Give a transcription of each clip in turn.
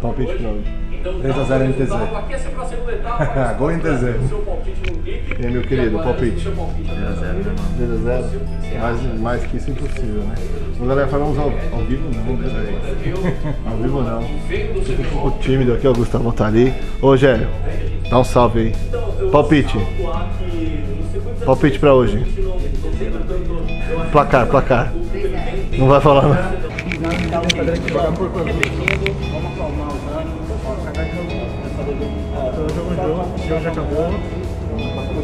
Palpite pra hoje. 3x0 NTZ. Gol NTZ. E aí, meu querido, palpite. 3x0. Mais, mais que isso é impossível, né? Então, galera, falamos ao, ao vivo não, né? Ao vivo não. Um pouco tímido aqui, o Gustavo tá ali. Ô, Rogério, dá um salve aí. Palpite. Palpite pra hoje. Placar, placar. Não vai falar não. Repetindo, vamos acalmar os ânimos. Então, o jogo já acabou.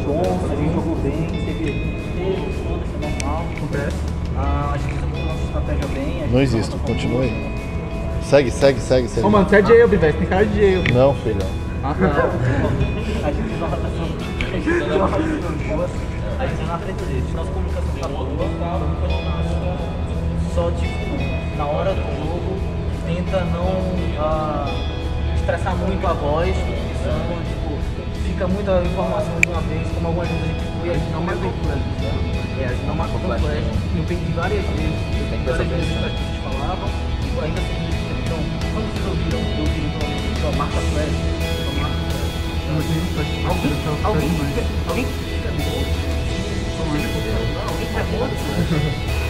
Bom, a gente jogou bem, teve erros, todos, isso é normal. Acontece. Ah, a gente executou nossa estratégia bem. a gente Não existe, continue. Segue, segue, segue, segue. Ô, mano, você é Jailb, velho. Você tem cara de Jailb. Não, filho. Ah, não. A gente fez uma rotação. A gente fez uma rotação boa. A gente na frente deles. Nossa comunicação tá boa. Só, tipo, na hora do jogo, tenta não ah, estressar muito a voz. Senão, tipo, fica muita informação de uma vez. Como algumas vezes a gente foi, a gente não marcou flash. né? É, a gente não marcou flash. Eu perdi várias vezes. Várias vezes que a gente falava. E ainda assim, então, quando vocês ouviram, eu ouvi provavelmente só marca flash. Só marca flash. Alguém, alguém, fica- alguém fica morto. Alguém fica morto. Alguém